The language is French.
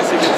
c'est